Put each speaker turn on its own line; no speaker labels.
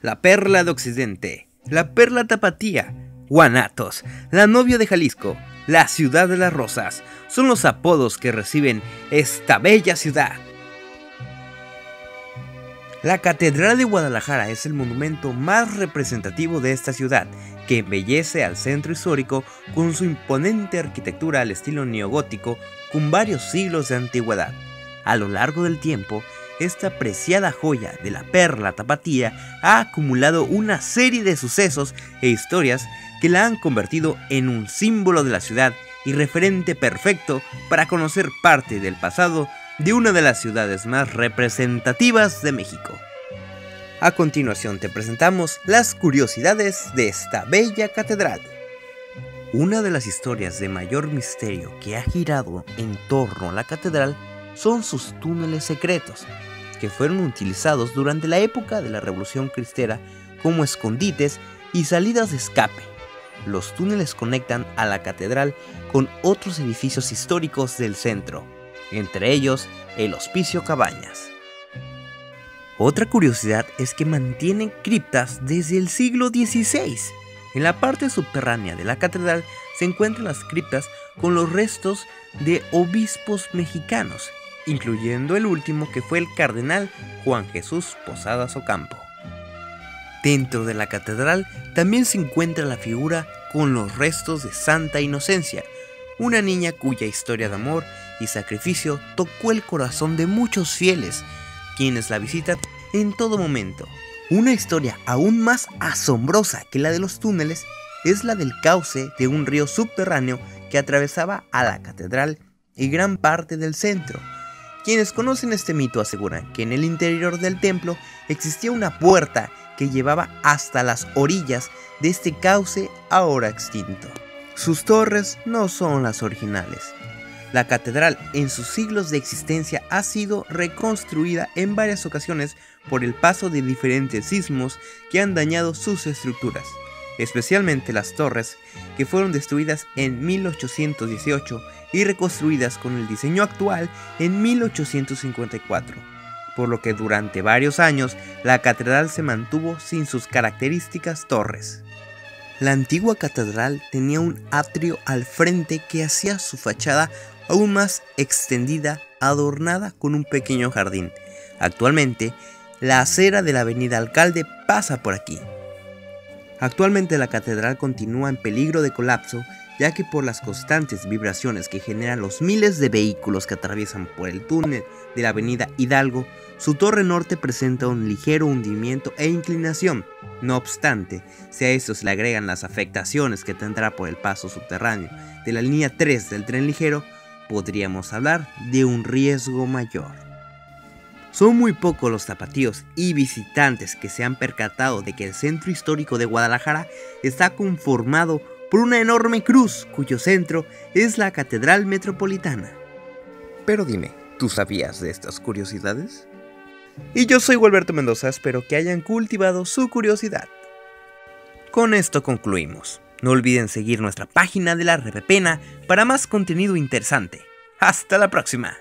la perla de Occidente, la perla tapatía, Guanatos, la novia de Jalisco, la ciudad de las rosas, son los apodos que reciben esta bella ciudad. La Catedral de Guadalajara es el monumento más representativo de esta ciudad, que embellece al centro histórico con su imponente arquitectura al estilo neogótico con varios siglos de antigüedad. A lo largo del tiempo, esta preciada joya de la perla tapatía ha acumulado una serie de sucesos e historias que la han convertido en un símbolo de la ciudad y referente perfecto para conocer parte del pasado de una de las ciudades más representativas de México. A continuación te presentamos las curiosidades de esta bella catedral. Una de las historias de mayor misterio que ha girado en torno a la catedral son sus túneles secretos, que fueron utilizados durante la época de la Revolución Cristera como escondites y salidas de escape. Los túneles conectan a la catedral con otros edificios históricos del centro, entre ellos el Hospicio Cabañas. Otra curiosidad es que mantienen criptas desde el siglo XVI. En la parte subterránea de la catedral se encuentran las criptas con los restos de obispos mexicanos, incluyendo el último que fue el cardenal Juan Jesús Posadas Ocampo. Dentro de la catedral también se encuentra la figura con los restos de Santa Inocencia, una niña cuya historia de amor y sacrificio tocó el corazón de muchos fieles, quienes la visitan en todo momento. Una historia aún más asombrosa que la de los túneles es la del cauce de un río subterráneo que atravesaba a la catedral y gran parte del centro. Quienes conocen este mito aseguran que en el interior del templo existía una puerta que llevaba hasta las orillas de este cauce ahora extinto. Sus torres no son las originales. La catedral en sus siglos de existencia ha sido reconstruida en varias ocasiones por el paso de diferentes sismos que han dañado sus estructuras, especialmente las torres que fueron destruidas en 1818 y reconstruidas con el diseño actual en 1854, por lo que durante varios años la catedral se mantuvo sin sus características torres. La antigua catedral tenía un atrio al frente que hacía su fachada aún más extendida, adornada con un pequeño jardín. Actualmente, la acera de la avenida Alcalde pasa por aquí. Actualmente la catedral continúa en peligro de colapso ya que por las constantes vibraciones que generan los miles de vehículos que atraviesan por el túnel de la avenida Hidalgo, su torre norte presenta un ligero hundimiento e inclinación. No obstante, si a esto se le agregan las afectaciones que tendrá por el paso subterráneo de la línea 3 del tren ligero, podríamos hablar de un riesgo mayor. Son muy pocos los zapatíos y visitantes que se han percatado de que el centro histórico de Guadalajara está conformado por una enorme cruz cuyo centro es la Catedral Metropolitana. Pero dime, ¿tú sabías de estas curiosidades? Y yo soy Gualberto Mendoza, espero que hayan cultivado su curiosidad. Con esto concluimos. No olviden seguir nuestra página de la Repepena para más contenido interesante. Hasta la próxima.